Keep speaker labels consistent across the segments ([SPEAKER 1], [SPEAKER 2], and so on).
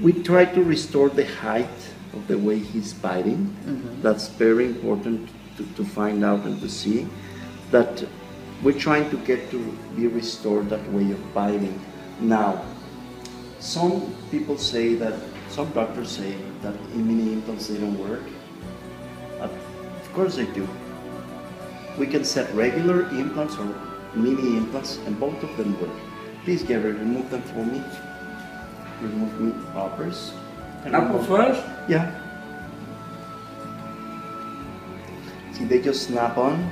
[SPEAKER 1] we try to restore the height of the way he's biting. That's very important to, to find out and to see that we're trying to get to be restored that way of biting. Now, some people say that, some doctors say that mini implants they don't work. Uh, Of course they do. We can set regular implants or mini implants and both of them work. Please Gary, remove them for me. Remove me uppers. And
[SPEAKER 2] Apple
[SPEAKER 1] remove-
[SPEAKER 2] first?
[SPEAKER 1] Yeah. See, they just snap on.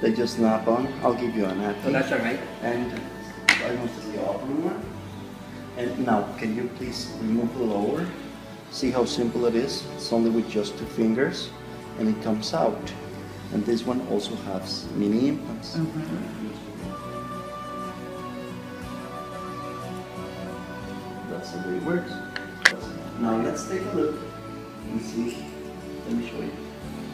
[SPEAKER 1] They just snap on. I'll give you a napkin.
[SPEAKER 2] Oh, that's all right.
[SPEAKER 1] And I want to the upper one. And now, can you please remove the lower? See how simple it is? It's only with just two fingers and it comes out. And this one also has mini implants. Mm-hmm. That's the way it works. Now let's take a look and see. Let me show you.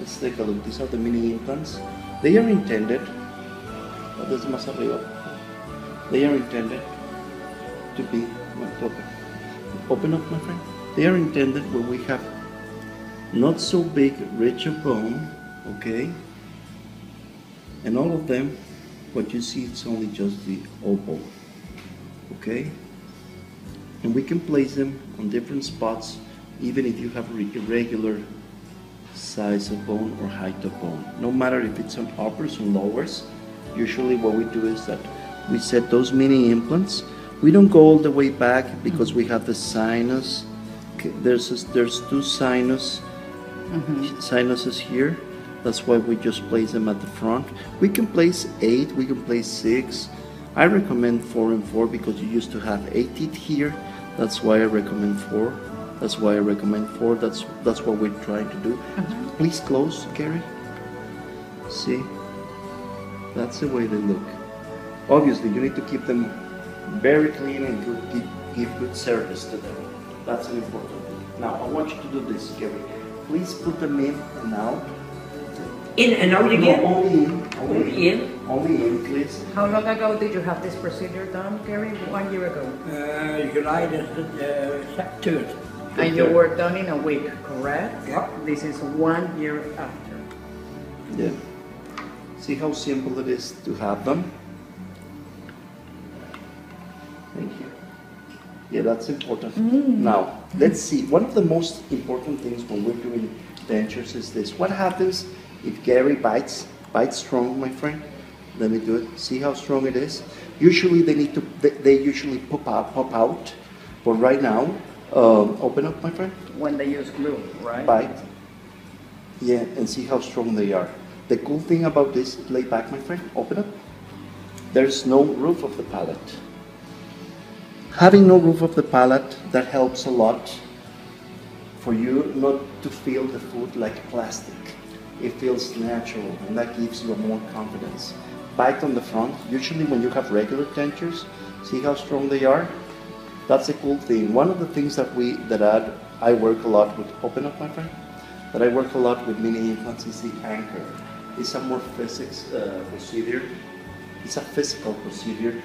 [SPEAKER 1] Let's take a look. These are the mini implants. They are intended. oh, más arriba. They are intended to be. Open. open up, my friend. They are intended where we have not so big, ridge of bone. Okay. And all of them, what you see, it's only just the oval. Okay and we can place them on different spots even if you have re- irregular size of bone or height of bone. No matter if it's on uppers or lowers, usually what we do is that we set those mini implants. We don't go all the way back because we have the sinus. There's a- there's two sinus mm-hmm. sinuses here. That's why we just place them at the front. We can place eight, we can place six. I recommend four and four because you used to have eight teeth here. That's why I recommend four. That's why I recommend four. That's that's what we're trying to do. Uh-huh. Please close, Gary. See? That's the way they look. Obviously, you need to keep them very clean and give, give good service to them. That's an important thing. Now, I want you to do this, Gary. Please put them in and out.
[SPEAKER 2] In and out
[SPEAKER 1] No,
[SPEAKER 2] again?
[SPEAKER 1] only in. Only
[SPEAKER 2] Only
[SPEAKER 1] in.
[SPEAKER 2] in?
[SPEAKER 1] Only in, please.
[SPEAKER 3] How long ago did you have this procedure done, Gary? One year ago.
[SPEAKER 2] Uh, July the, the uh, third.
[SPEAKER 3] And you were done in a week, correct?
[SPEAKER 2] Yeah.
[SPEAKER 3] This is one year after.
[SPEAKER 1] Yeah. See how simple it is to have them? Thank you. Yeah, that's important. Now, let's see. One of the most important things when we're doing dentures is this. What happens if Gary bites, bites strong, my friend? Let me do it. See how strong it is? Usually they need to, they, they usually pop out, pop out. But right now, um, open up, my friend.
[SPEAKER 3] When they use glue, right?
[SPEAKER 1] bite. Yeah, and see how strong they are. The cool thing about this, lay back, my friend, open up. There's no roof of the palate. Having no roof of the palate, that helps a lot for you not to feel the food like plastic. It feels natural, and that gives you more confidence. Bite on the front. Usually, when you have regular dentures, see how strong they are. That's a cool thing. One of the things that we that I, I work a lot with. Open up, my friend. That I work a lot with mini implants is the anchor. It's a more physics uh, procedure. It's a physical procedure.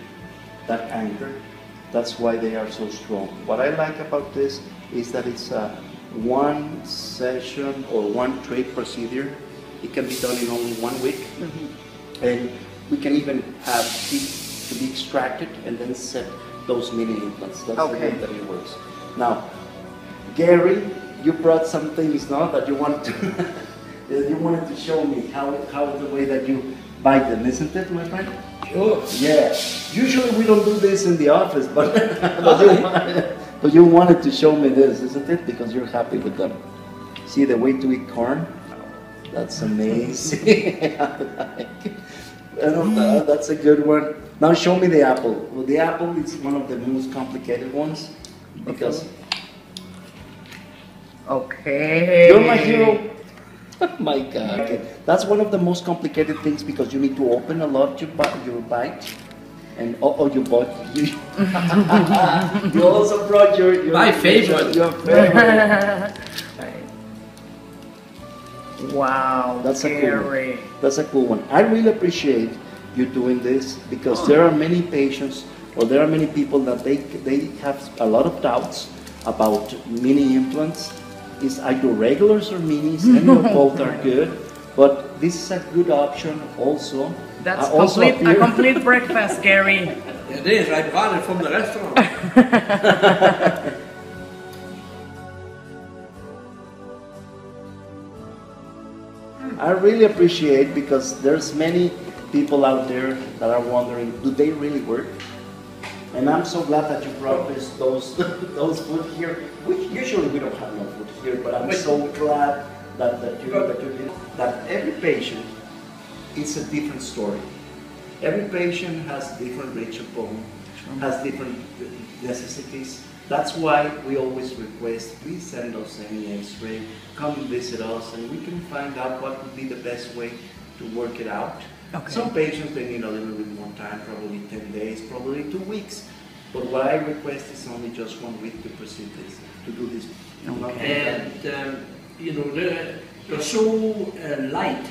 [SPEAKER 1] That anchor. That's why they are so strong. What I like about this is that it's a one session or one trade procedure. It can be done in only one week, mm-hmm. and we can even have teeth to be extracted and then set those mini implants. That's the way that it works. Now, Gary, you brought some things now that you want to you wanted to show me how how the way that you bite them, isn't it, my friend?
[SPEAKER 2] Sure.
[SPEAKER 1] Yeah. Usually we don't do this in the office, but but, you wanted, but you wanted to show me this, isn't it? Because you're happy with them. See the way to eat corn? That's amazing. I don't know, that's a good one. Now show me the apple. Well, the apple is one of the most complicated ones because
[SPEAKER 3] Okay.
[SPEAKER 1] you're my hero. my God. Okay. That's one of the most complicated things because you need to open a lot your, your bite. And oh, oh you bought you, you also brought your, your
[SPEAKER 2] My favorite.
[SPEAKER 1] Your, favorite.
[SPEAKER 3] wow,
[SPEAKER 1] That's a cool
[SPEAKER 3] Gary.
[SPEAKER 1] That's a cool one. I really appreciate you doing this because there are many patients or there are many people that they they have a lot of doubts about mini implants is I do regulars or minis, and of both are good. But this is a good option also.
[SPEAKER 3] That's
[SPEAKER 1] Uh, also
[SPEAKER 3] complete, a complete breakfast, Gary.
[SPEAKER 2] It is, I bought it from the restaurant.
[SPEAKER 1] I really appreciate because there's many people out there that are wondering, do they really work? And I'm so glad that you brought this, those, those food here. Which usually we don't have no food here, but I'm so glad that, that you that you did. That every patient is a different story. Every patient has different ridge of bone, has different necessities. That's why we always request, please send us any X-ray, come visit us, and we can find out what would be the best way to work it out.
[SPEAKER 3] Okay.
[SPEAKER 1] Some patients they need a little bit more time, probably 10 days, probably two weeks. But what I request is only just one week to proceed this, to do this.
[SPEAKER 2] And, um, you know, they're, they're so uh, light,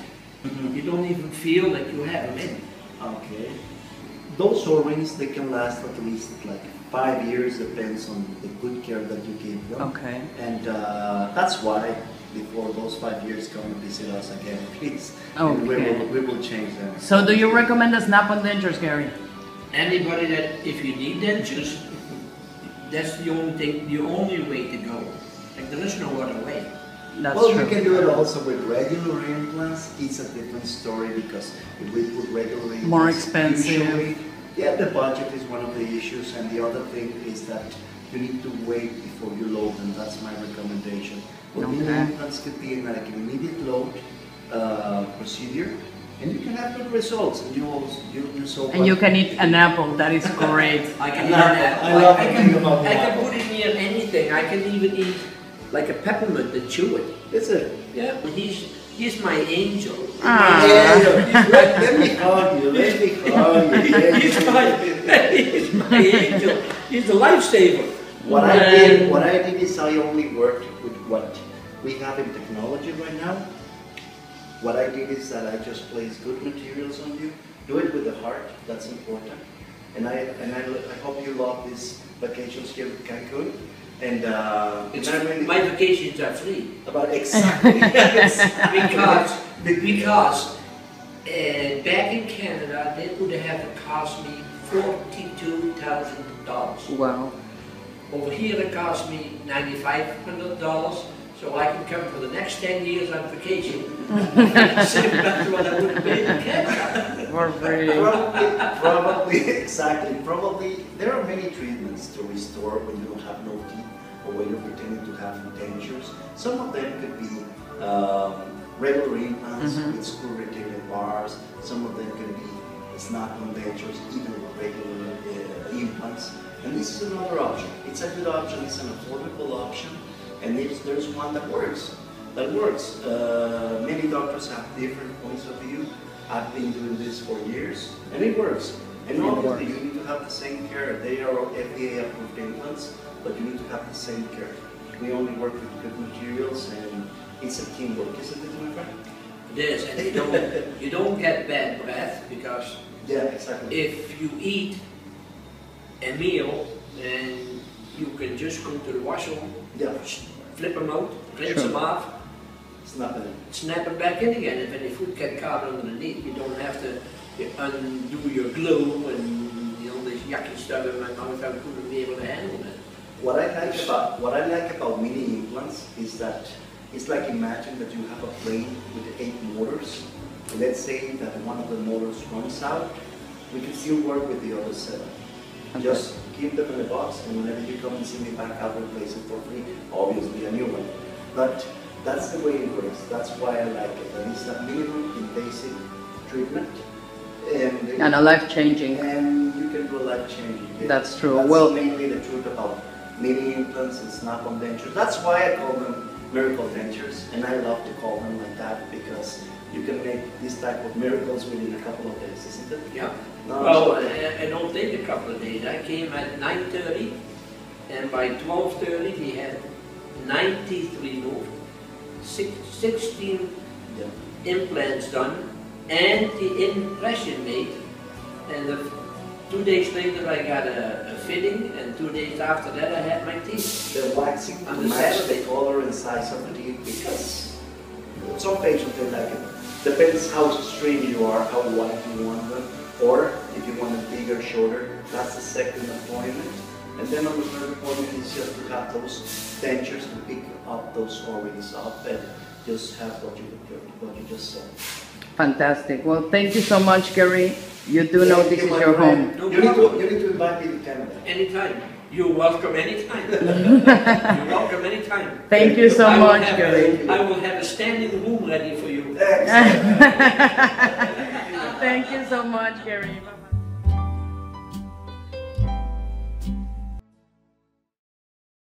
[SPEAKER 1] Mhm.
[SPEAKER 2] you don't even feel that you have them in.
[SPEAKER 1] Okay. Those O-rings, they can last at least like five years, depends on the good care that you give them.
[SPEAKER 3] Okay.
[SPEAKER 1] And uh, that's why, before those five years, come and visit us again, please. And we will, we will change them.
[SPEAKER 3] So do you recommend the snap-on dentures, Gary?
[SPEAKER 2] Anybody that, if you need dentures, that's the only thing, the only way to go. Like, there is no other way.
[SPEAKER 3] That's
[SPEAKER 1] well,
[SPEAKER 3] true.
[SPEAKER 1] we can do it also with regular implants. It's a different story because if we put regular implants,
[SPEAKER 3] More expensive.
[SPEAKER 1] Usually, yeah, the budget is one of the issues, and the other thing is that you need to wait before you load them. That's my recommendation. But mini
[SPEAKER 3] Okay.
[SPEAKER 1] implants could be like an immediate load uh, procedure, and you can have good results. And you also, you, you saw
[SPEAKER 3] And you can eat an apple, that is great.
[SPEAKER 2] I can eat
[SPEAKER 1] love-
[SPEAKER 2] that.
[SPEAKER 1] I love
[SPEAKER 2] I can,
[SPEAKER 1] about
[SPEAKER 2] I can
[SPEAKER 1] apple.
[SPEAKER 2] put it near anything. I can even eat like a peppermint and chew.
[SPEAKER 1] It's it?
[SPEAKER 2] Yeah, but he's, he's my angel.
[SPEAKER 3] Ah.
[SPEAKER 1] Yeah, let, let me hug you. Let me hug you. Yeah,
[SPEAKER 2] He's my, he's my angel. He's the lifesaver.
[SPEAKER 1] What I did, what I did is I only worked with what we have in technology right now. What I did is that I just place good materials on you. Do it with the heart. That's important. And I and I, I hope you love these vacations here in Cancun. And uh,
[SPEAKER 2] It's,
[SPEAKER 1] and I really
[SPEAKER 2] my vacations are free
[SPEAKER 1] about exactly yes.
[SPEAKER 2] because because uh, back in Canada they would have cost me forty-two thousand dollars.
[SPEAKER 3] Wow.
[SPEAKER 2] Over here it cost me ninety-five hundred dollars, so I can come for the next ten years on vacation. Same that's what I would have paid in Canada.
[SPEAKER 3] For free.
[SPEAKER 1] Probably, probably, exactly. Probably, there are many treatments to restore when you don't have no teeth or when you're pretending to have dentures. Some of them could be um, regular implants
[SPEAKER 3] Mhm.
[SPEAKER 1] with screw retainer bars. Some of them could be snap-on dentures, even with regular uh, implants. And this is another option. It's a good option. It's an affordable option, and there's, there's one that works. That works. Uh, many doctors have different points of view. I've been doing this for years, and it works. And obviously, you need to have the same care. They are FDA approved implants, but you need to have the same care. We only work with good materials, and it's a teamwork, isn't it, my friend?
[SPEAKER 2] Yes, and you don't, you don't get bad breath because
[SPEAKER 1] Yeah, exactly.
[SPEAKER 2] if you eat a meal and you can just go to the washroom,
[SPEAKER 1] Yeah,
[SPEAKER 2] flip them out, rinse
[SPEAKER 3] Sure.
[SPEAKER 2] them off,
[SPEAKER 1] it's nothing.
[SPEAKER 2] snap them back in again. If any food get caught underneath, you don't have to undo your glue and you know this yucky stuff in my mouth. I wouldn't be able to handle it.
[SPEAKER 1] What I like about what I like about mini implants is that it's like imagine that you have a plane with eight motors. Let's say that one of the motors runs out, we can still work with the other seven.
[SPEAKER 3] Okay.
[SPEAKER 1] Just keep them in a box, and whenever you come and see me back, I'll replace it for free. Obviously, a new one. But that's the way it works. That's why I like it. And it's a minimum invasive treatment, and
[SPEAKER 3] And a life-changing.
[SPEAKER 1] and you can do a life changing.
[SPEAKER 3] That's true.
[SPEAKER 1] That's
[SPEAKER 3] Well-
[SPEAKER 1] mainly the truth about mini implants and snap-on dentures. That's why I call them miracle dentures, and I love to call them like that because you can make this type of miracles within a couple of days, isn't it?
[SPEAKER 2] Yeah.
[SPEAKER 1] No,
[SPEAKER 2] Well, I,
[SPEAKER 1] sorry.
[SPEAKER 2] Don't take a couple of days. I came at 9:30, and by 12:30 he had 93 moved, six, 16
[SPEAKER 1] Yeah.
[SPEAKER 2] implants done, and the impression made, and the Two days later, I got a fitting, and two days after that, I had my teeth.
[SPEAKER 1] The waxing to
[SPEAKER 2] On the
[SPEAKER 1] match the
[SPEAKER 2] Saturday.
[SPEAKER 1] color and size of the teeth because some patients they like it. Depends how extreme you are, how wide you want them, or if you want it bigger, shorter, that's the second appointment. And then on the third appointment is just to have those dentures to pick up those O-rings up and just have what you, what you just said.
[SPEAKER 3] Fantastic. Well, thank you so much, Gary. You do know this is your home.
[SPEAKER 1] You need, to, you need to invite me to Canada.
[SPEAKER 2] Anytime. You're welcome anytime. You're welcome anytime.
[SPEAKER 3] Thank you so
[SPEAKER 2] I
[SPEAKER 3] much,
[SPEAKER 2] have
[SPEAKER 3] Gary.
[SPEAKER 2] a- I will have a standing room ready for you.
[SPEAKER 1] Excellent.
[SPEAKER 3] Thank you so much, Gary. Bye-bye.